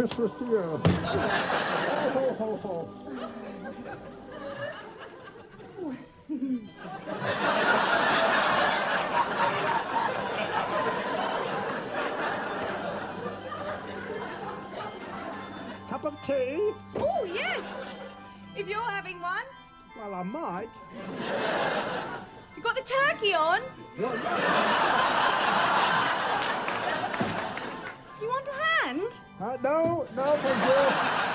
Christmas to you. Ho, ho, ho. Cup of tea? Oh, yes! If you're having one, Well, I might. you got the turkey on. Uh, no, no, thank you.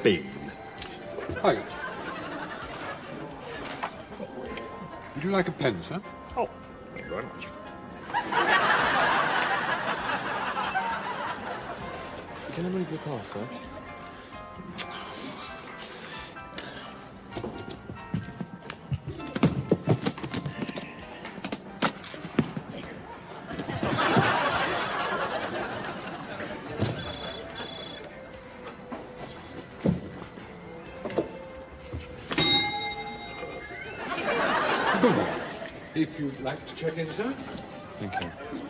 A bean. Hi. Would you like a pen, sir? Oh, thank you very much. Can I move your car, sir? Like to check in, sir. Thank you.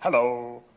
Hello.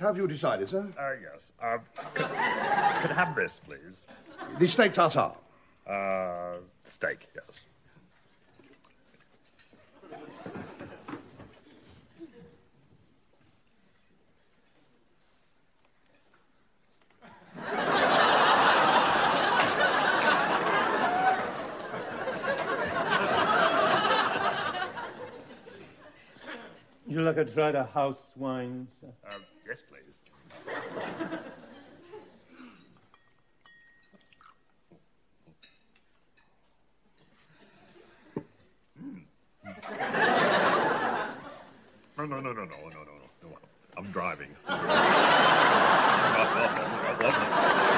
Have you decided, sir? Uh, yes. Uh, could, could I have this, please? The steak tartare. Uh, steak, yes. You like a dried a house wine, sir? Uh, Yes, please. No, no, no, no, no, no, no, no. I'm driving.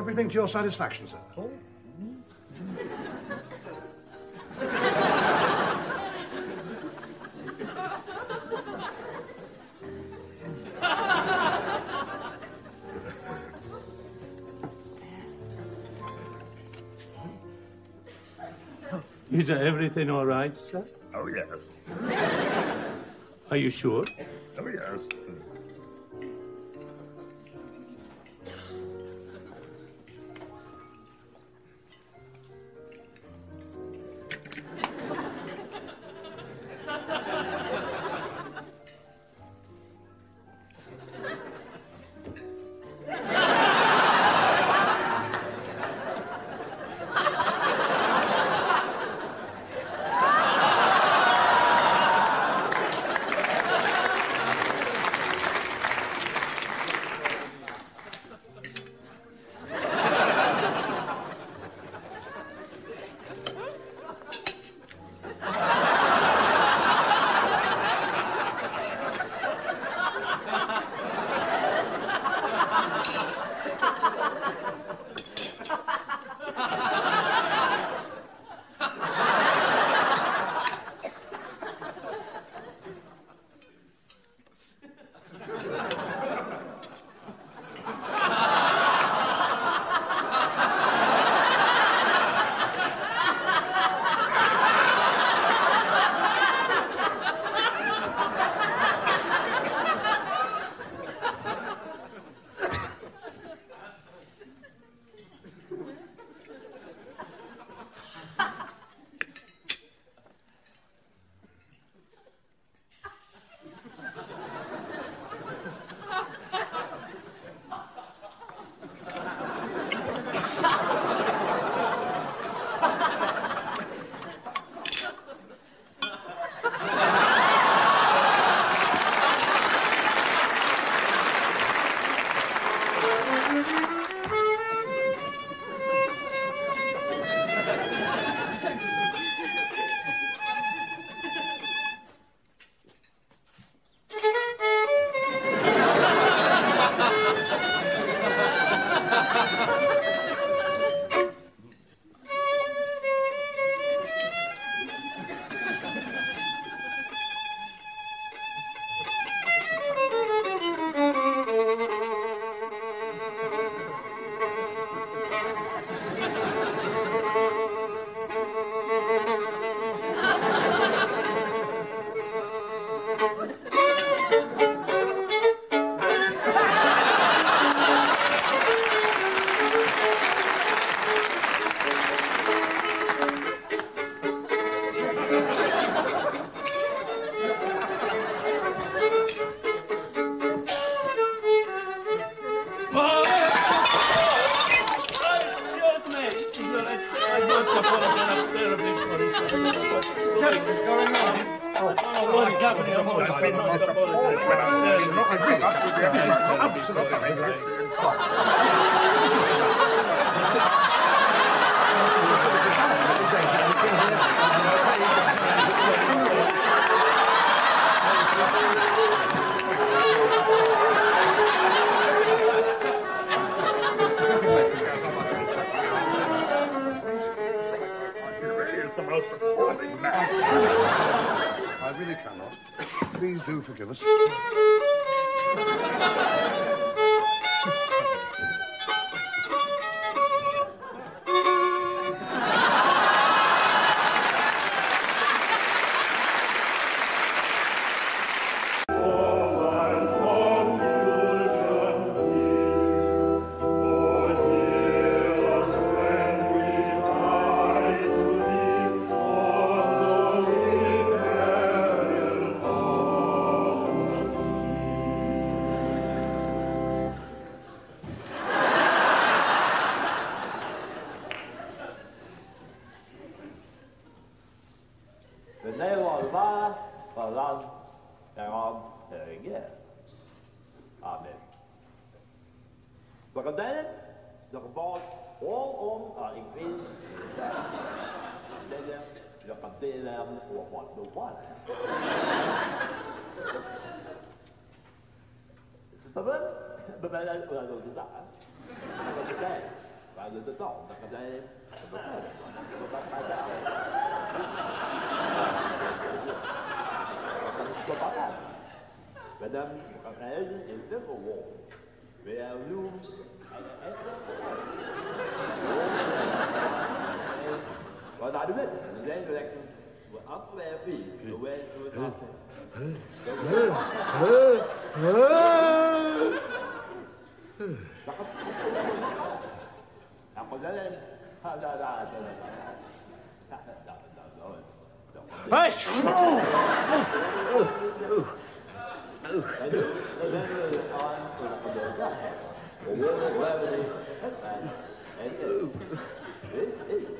Everything to your satisfaction, sir. Oh, Is everything all right, sir? Oh, yes. Are you sure? Oh, yes. out of it. And then the elections were up their feet, away to a doctor. Hey!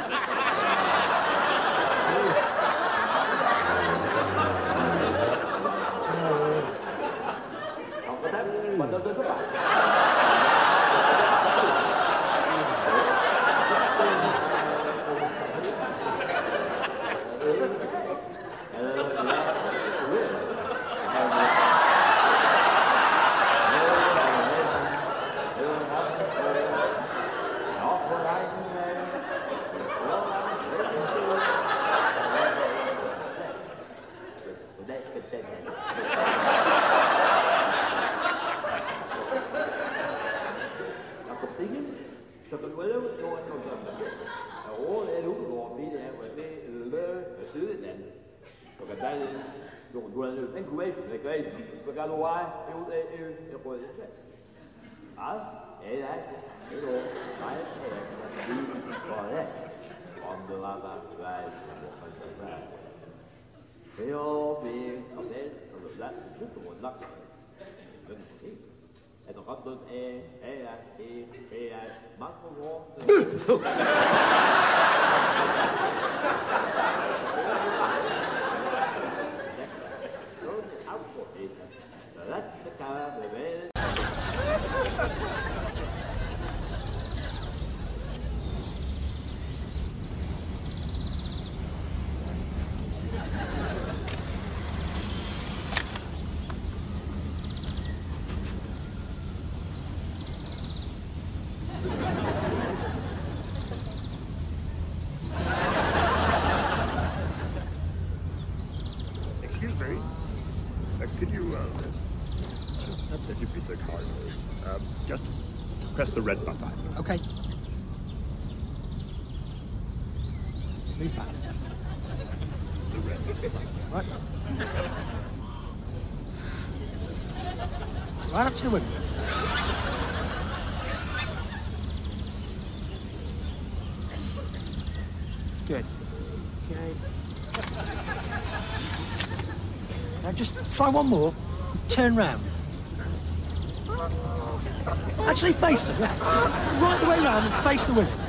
En dan gaat het, eh, hé, hé, Excuse me. Uh, could you, uh, if you be so kind, uh, just press the red button. Okay. That. The red button. Right. Right up to the window. Good. Okay. Now just try one more. Turn round. Actually face them. Just right the way round and face the women.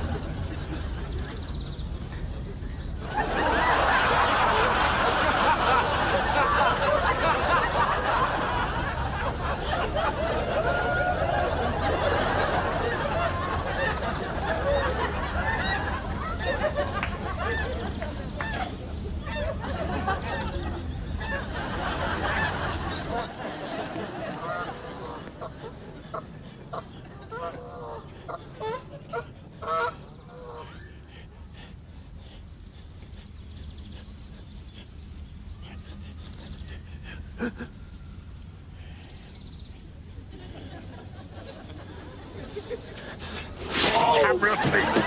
Camera feet.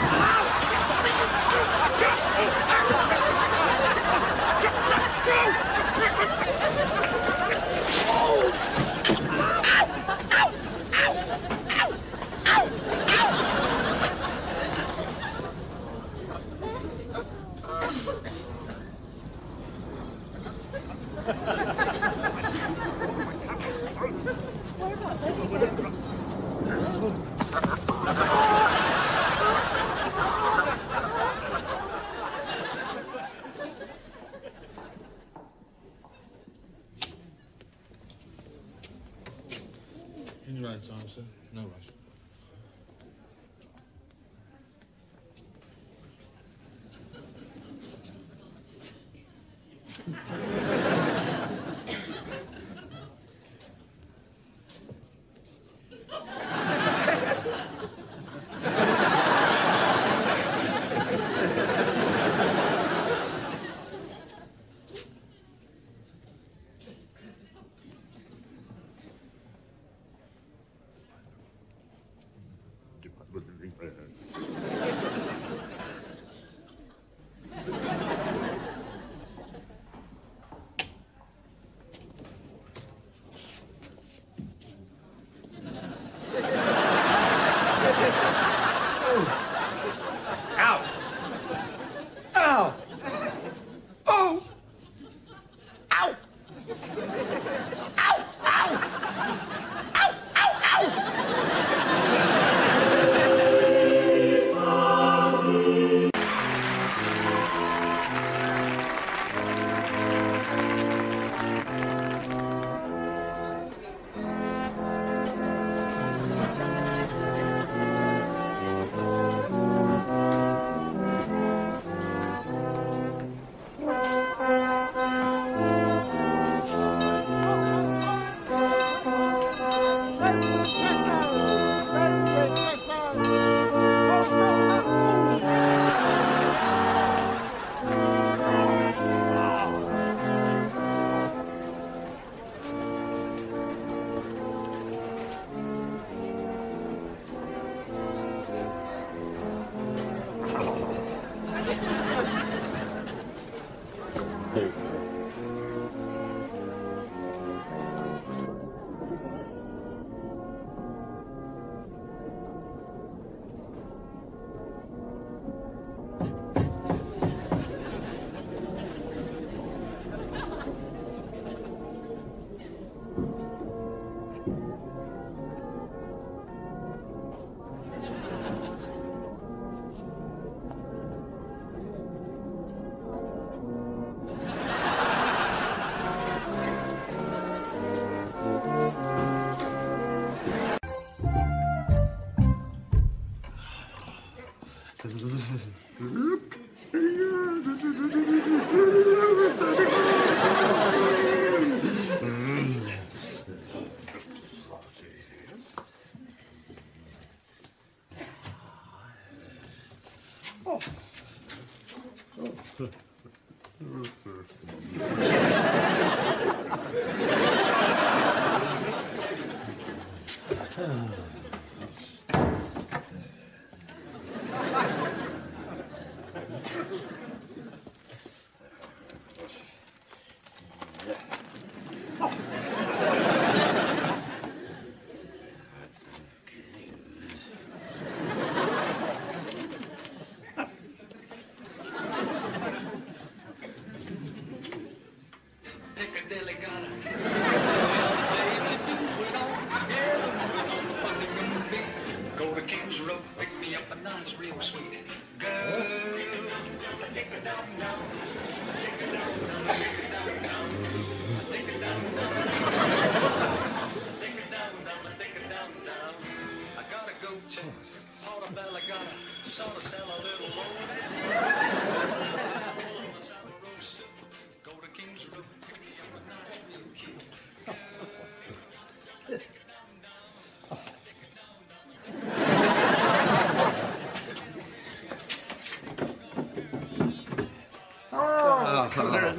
do.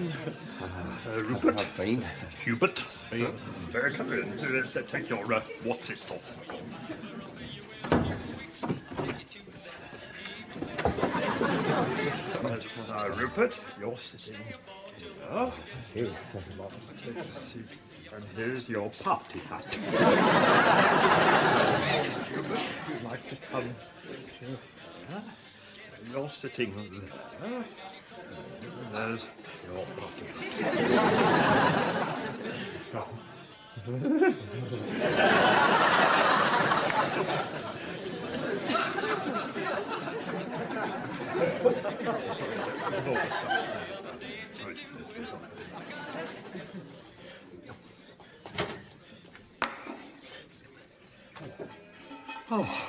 Uh, Rupert. Fine. Hubert. Fine. Very good. Take your uh, what's it off. Uh, Rupert, you're sitting here. And here's your party hat. Hubert, you'd like to come here? You're sitting there. There's your party When oh.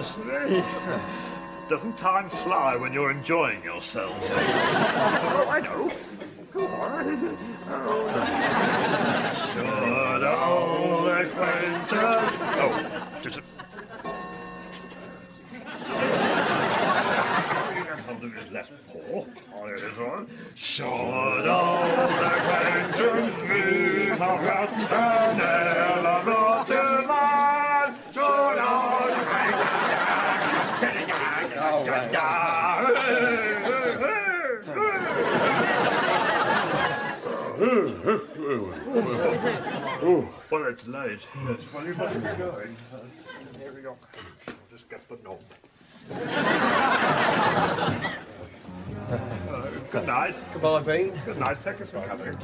Doesn't time fly when you're enjoying yourself? oh, I know. Go on. Oh. Should old acquaintance... Oh, just a... Hold of his left paw on his one. Should old acquaintance be forgotten and never brought to mind? Should old Well, it's late. Yes, well, you must be going. Uh, here we go. I'll just get the knob. Uh, good night. Goodbye, Bean. Good night. Take us some cover.